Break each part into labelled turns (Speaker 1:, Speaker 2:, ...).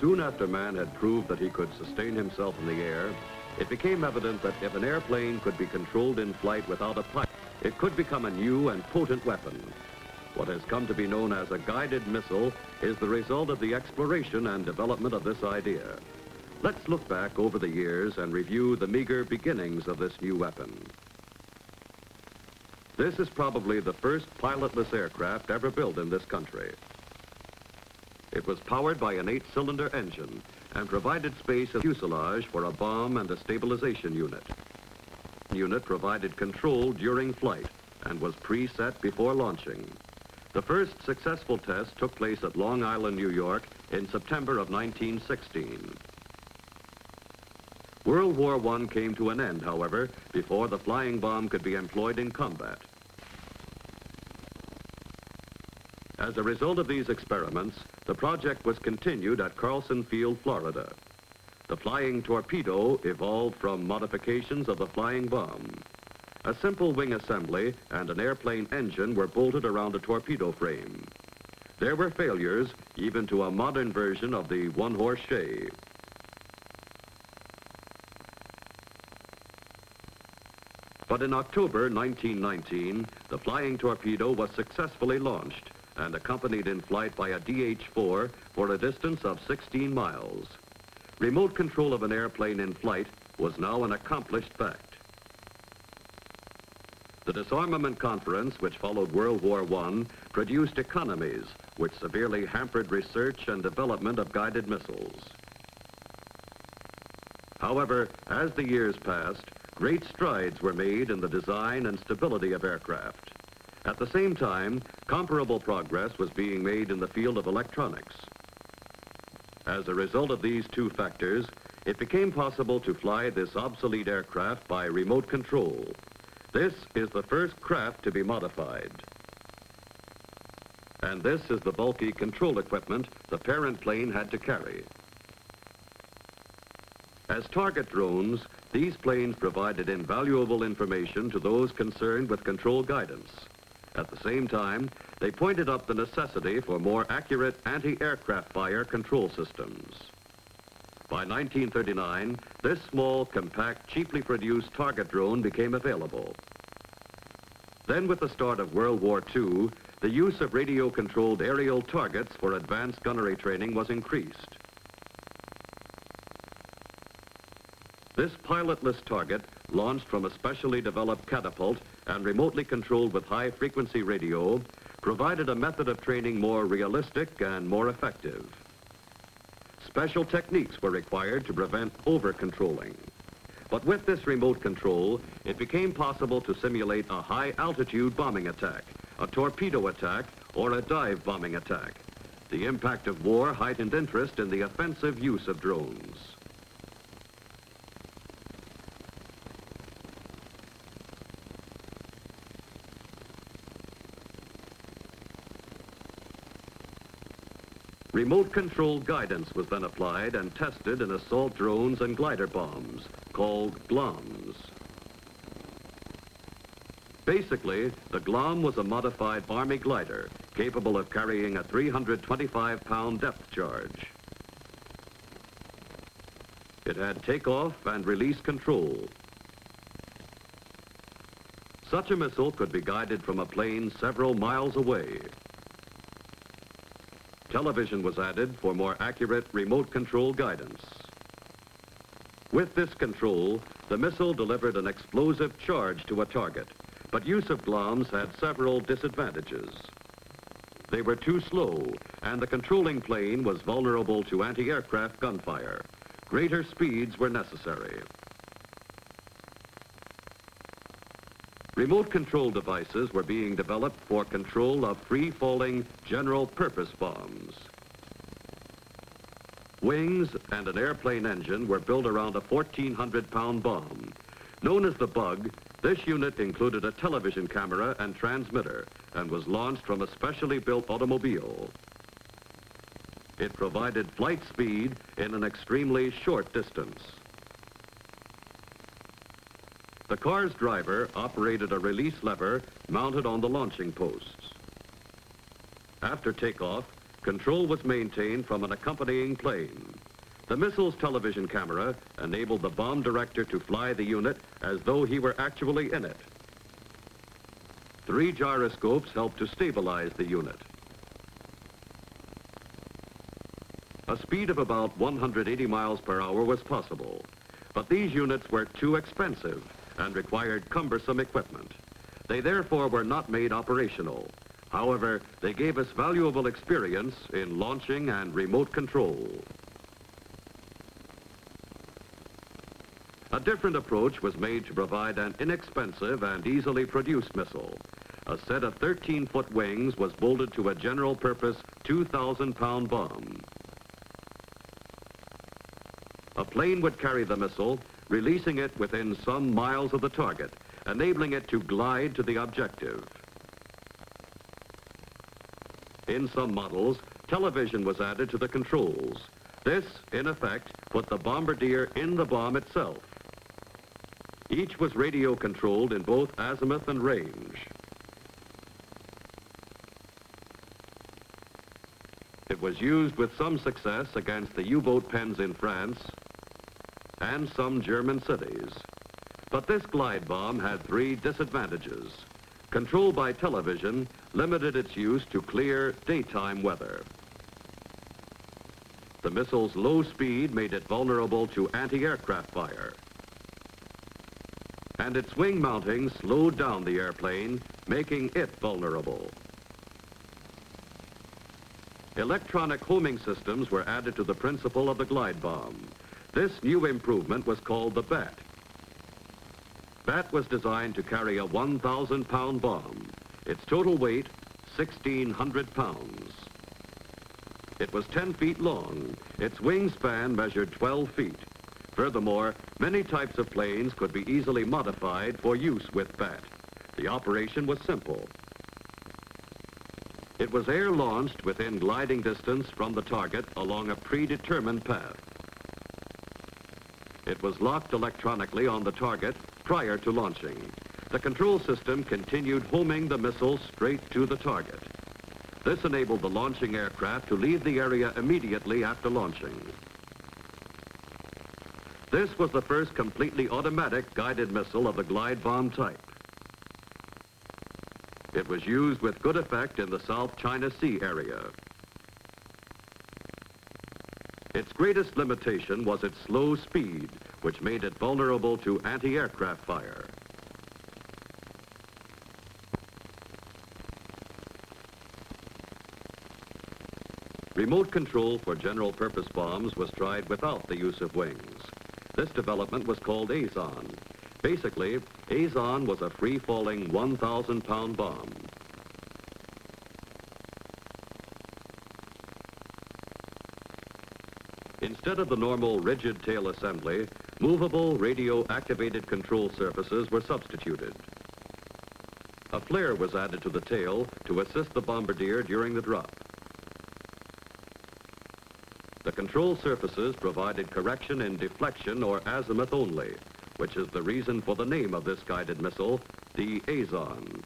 Speaker 1: Soon after man had proved that he could sustain himself in the air, it became evident that if an airplane could be controlled in flight without a pilot, it could become a new and potent weapon. What has come to be known as a guided missile is the result of the exploration and development of this idea. Let's look back over the years and review the meager beginnings of this new weapon. This is probably the first pilotless aircraft ever built in this country. It was powered by an eight-cylinder engine and provided space of fuselage for a bomb and a stabilization unit. The unit provided control during flight and was preset before launching. The first successful test took place at Long Island, New York in September of 1916. World War I came to an end, however, before the flying bomb could be employed in combat. As a result of these experiments, the project was continued at Carlstrom Field, Florida. The flying torpedo evolved from modifications of the flying bomb. A simple wing assembly and an airplane engine were bolted around a torpedo frame. There were failures, even to a modern version of the one-horse shay. But in October 1919, the flying torpedo was successfully launched and accompanied in flight by a DH-4 for a distance of 16 miles. Remote control of an airplane in flight was now an accomplished fact. The disarmament conference, which followed World War I, produced economies which severely hampered research and development of guided missiles. However, as the years passed, great strides were made in the design and stability of aircraft. At the same time, comparable progress was being made in the field of electronics. As a result of these two factors, it became possible to fly this obsolete aircraft by remote control. This is the first craft to be modified. And this is the bulky control equipment the parent plane had to carry. As target drones, these planes provided invaluable information to those concerned with control guidance. At the same time, they pointed up the necessity for more accurate anti-aircraft fire control systems. By 1939, this small, compact, cheaply produced target drone became available. Then with the start of World War II, the use of radio-controlled aerial targets for advanced gunnery training was increased. This pilotless target, launched from a specially developed catapult and remotely controlled with high-frequency radio, provided a method of training more realistic and more effective. Special techniques were required to prevent over-controlling. But with this remote control, it became possible to simulate a high-altitude bombing attack, a torpedo attack, or a dive bombing attack. The impact of war heightened interest in the offensive use of drones. Remote control guidance was then applied and tested in assault drones and glider bombs, called GLOMBs. Basically, the GLOMB was a modified Army glider capable of carrying a 325-pound depth charge. It had takeoff and release control. Such a missile could be guided from a plane several miles away. Television was added for more accurate remote control guidance. With this control, the missile delivered an explosive charge to a target, but use of GLOMBs had several disadvantages. They were too slow, and the controlling plane was vulnerable to anti-aircraft gunfire. Greater speeds were necessary. Remote control devices were being developed for control of free-falling general-purpose bombs. Wings and an airplane engine were built around a 1,400-pound bomb. Known as the Bug, this unit included a television camera and transmitter and was launched from a specially built automobile. It provided flight speed in an extremely short distance. The car's driver operated a release lever mounted on the launching posts. After takeoff, control was maintained from an accompanying plane. The missile's television camera enabled the bomb director to fly the unit as though he were actually in it. Three gyroscopes helped to stabilize the unit. A speed of about 180 miles per hour was possible, but these units were too expensive and required cumbersome equipment. They therefore were not made operational. However, they gave us valuable experience in launching and remote control. A different approach was made to provide an inexpensive and easily produced missile. A set of 13-foot wings was bolted to a general-purpose 2,000-pound bomb. A plane would carry the missile, releasing it within some miles of the target, enabling it to glide to the objective. In some models, television was added to the controls. This, in effect, put the bombardier in the bomb itself. Each was radio controlled in both azimuth and range. It was used with some success against the U-boat pens in France and some German cities. But this glide bomb had three disadvantages. Control by television limited its use to clear daytime weather. The missile's low speed made it vulnerable to anti-aircraft fire and its wing mounting slowed down the airplane, making it vulnerable. Electronic homing systems were added to the principle of the glide bomb. This new improvement was called the BAT. BAT was designed to carry a 1,000-pound bomb. Its total weight, 1,600 pounds. It was 10 feet long. Its wingspan measured 12 feet. Furthermore, many types of planes could be easily modified for use with BAT. The operation was simple. It was air-launched within gliding distance from the target along a predetermined path. It was locked electronically on the target prior to launching. The control system continued homing the missile straight to the target. This enabled the launching aircraft to leave the area immediately after launching. This was the first completely automatic guided missile of the glide bomb type. It was used with good effect in the South China Sea area. Its greatest limitation was its slow speed, which made it vulnerable to anti-aircraft fire. Remote control for general purpose bombs was tried without the use of wings. This development was called Azon. Basically, Azon was a free-falling 1,000-pound bomb. Instead of the normal rigid tail assembly, movable radio-activated control surfaces were substituted. A flare was added to the tail to assist the bombardier during the drop. The control surfaces provided correction in deflection or azimuth only, which is the reason for the name of this guided missile, the Azon.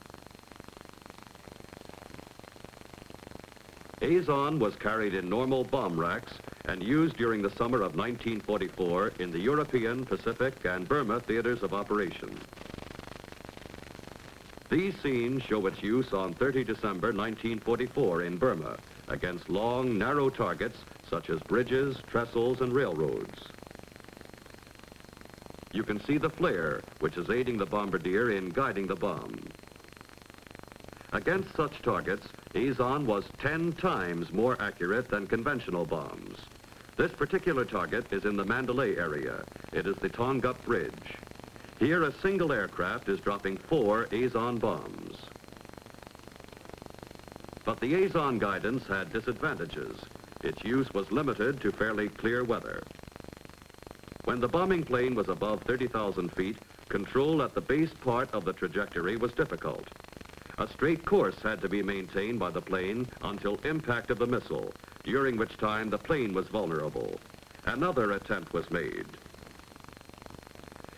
Speaker 1: Azon was carried in normal bomb racks and used during the summer of 1944 in the European, Pacific, and Burma theaters of operation. These scenes show its use on 30 December 1944 in Burma against long, narrow targets such as bridges, trestles, and railroads. You can see the flare, which is aiding the bombardier in guiding the bomb. Against such targets, Azon was 10 times more accurate than conventional bombs. This particular target is in the Mandalay area. It is the Tongup Bridge. Here, a single aircraft is dropping four Azon bombs. But the Azon guidance had disadvantages. Its use was limited to fairly clear weather. When the bombing plane was above 30,000 feet, control at the base part of the trajectory was difficult. A straight course had to be maintained by the plane until impact of the missile, during which time the plane was vulnerable. Another attempt was made.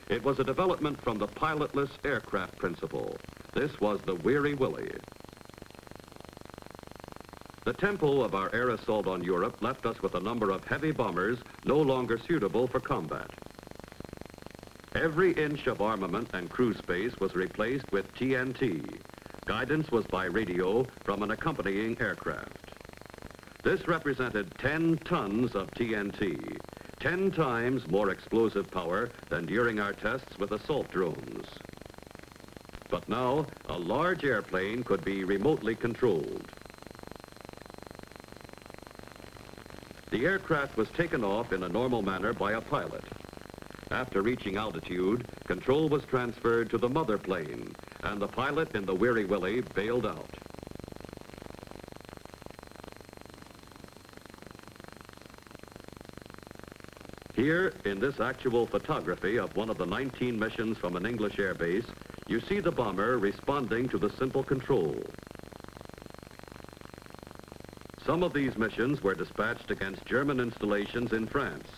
Speaker 1: It was a development from the pilotless aircraft principle. This was the Weary Willie. The tempo of our air assault on Europe left us with a number of heavy bombers no longer suitable for combat. Every inch of armament and crew space was replaced with TNT. Guidance was by radio from an accompanying aircraft. This represented 10 tons of TNT, 10 times more explosive power than during our tests with assault drones. But now, a large airplane could be remotely controlled. The aircraft was taken off in a normal manner by a pilot. After reaching altitude, control was transferred to the mother plane, and the pilot in the Weary Willie bailed out. Here, in this actual photography of one of the 19 missions from an English airbase, you see the bomber responding to the simple control. Some of these missions were dispatched against German installations in France,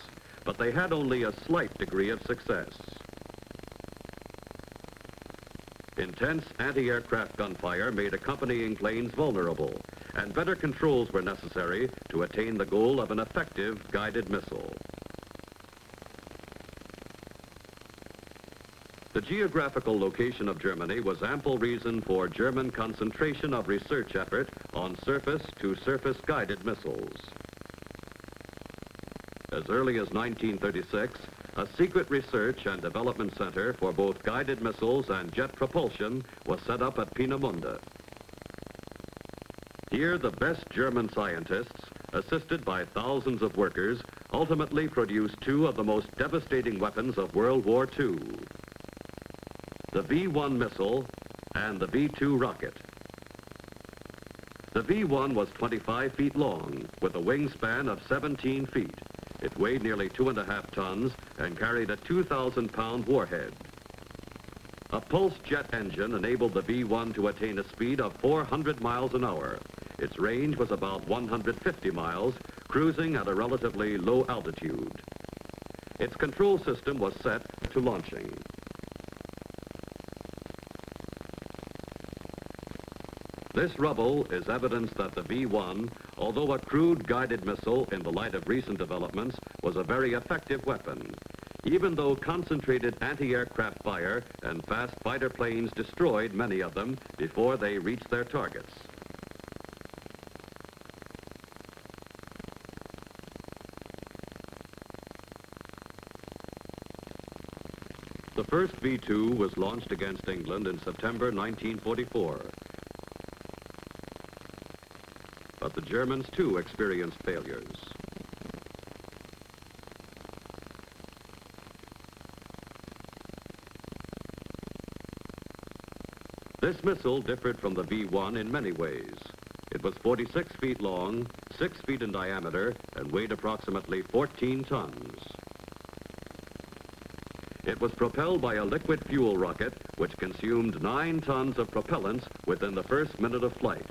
Speaker 1: but they had only a slight degree of success. Intense anti-aircraft gunfire made accompanying planes vulnerable, and better controls were necessary to attain the goal of an effective guided missile. The geographical location of Germany was ample reason for German concentration of research effort on surface-to-surface -surface guided missiles. As early as 1936, a secret research and development center for both guided missiles and jet propulsion was set up at Peenemünde. Here, the best German scientists, assisted by thousands of workers, ultimately produced two of the most devastating weapons of World War II the V-1 missile and the V-2 rocket. The V-1 was 25 feet long with a wingspan of 17 feet. It weighed nearly two and a half tons and carried a 2,000-pound warhead. A pulse jet engine enabled the V-1 to attain a speed of 400 miles an hour. Its range was about 150 miles, cruising at a relatively low altitude. Its control system was set to launching. This rubble is evidence that the V-1, although a crude guided missile in the light of recent developments, was a very effective weapon. Even though concentrated anti-aircraft fire and fast fighter planes destroyed many of them before they reached their targets. The first V-2 was launched against England in September 1944. But the Germans, too, experienced failures. This missile differed from the V-1 in many ways. It was 46 feet long, 6 feet in diameter, and weighed approximately 14 tons. It was propelled by a liquid fuel rocket, which consumed 9 tons of propellants within the first minute of flight.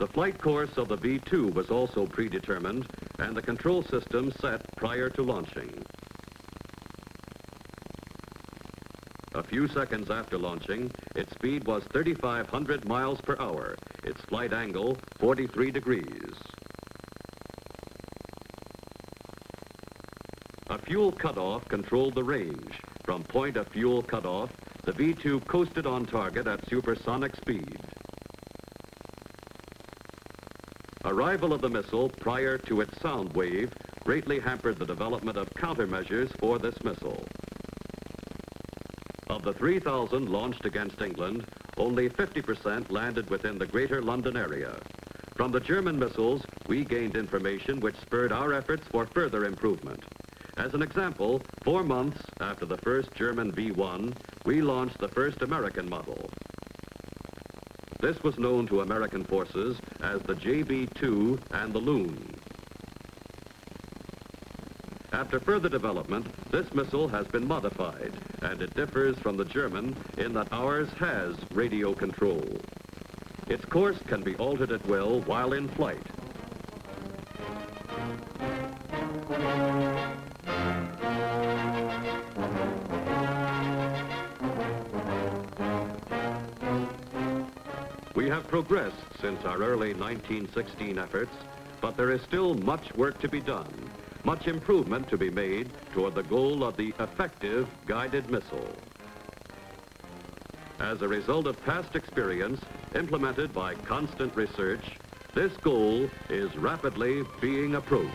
Speaker 1: The flight course of the V-2 was also predetermined and the control system set prior to launching. A few seconds after launching, its speed was 3,500 miles per hour, its flight angle 43 degrees. A fuel cutoff controlled the range. From point of fuel cutoff, the V-2 coasted on target at supersonic speed. Arrival of the missile prior to its sound wave greatly hampered the development of countermeasures for this missile. Of the 3,000 launched against England, only 50% landed within the greater London area. From the German missiles, we gained information which spurred our efforts for further improvement. As an example, four months after the first German V-1, we launched the first American model. This was known to American forces as the JB-2 and the Loon. After further development, this missile has been modified, and it differs from the German in that ours has radio control. Its course can be altered at will while in flight. Have progressed since our early 1916 efforts, but there is still much work to be done, much improvement to be made toward the goal of the effective guided missile. As a result of past experience implemented by constant research, this goal is rapidly being approached.